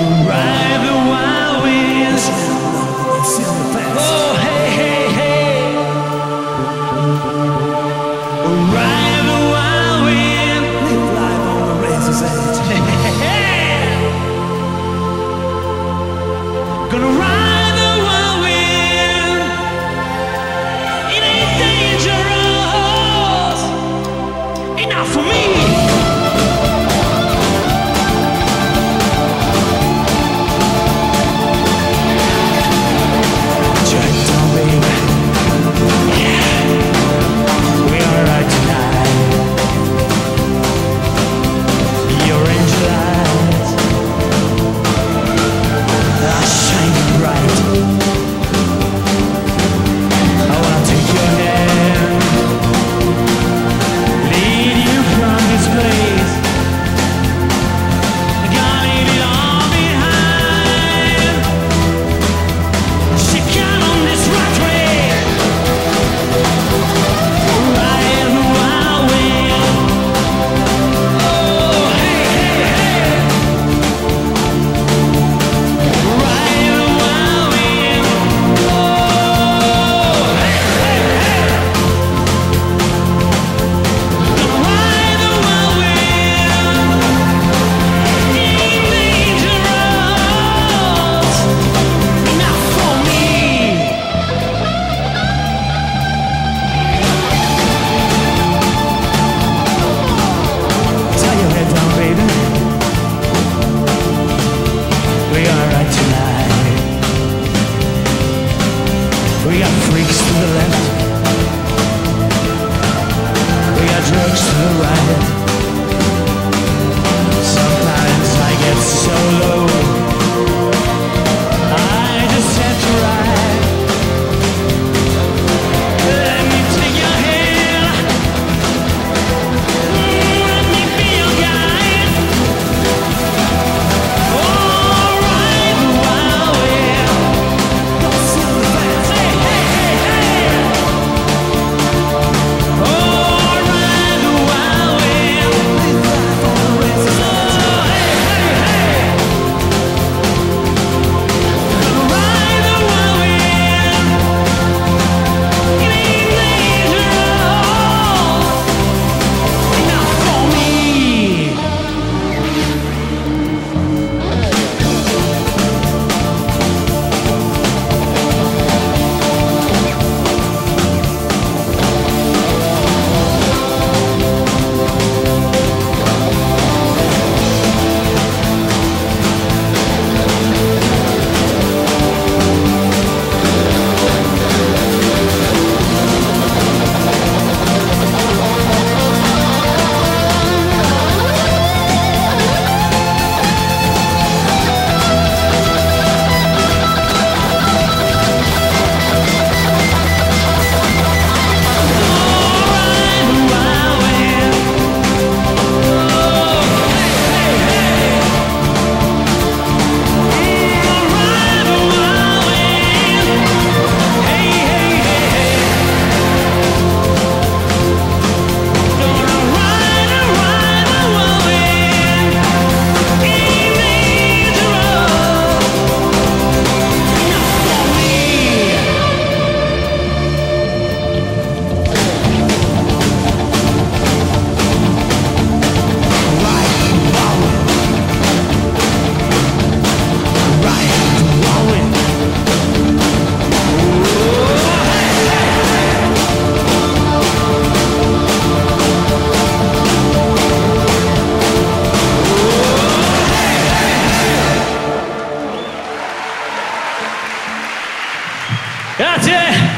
Ride the left, 이제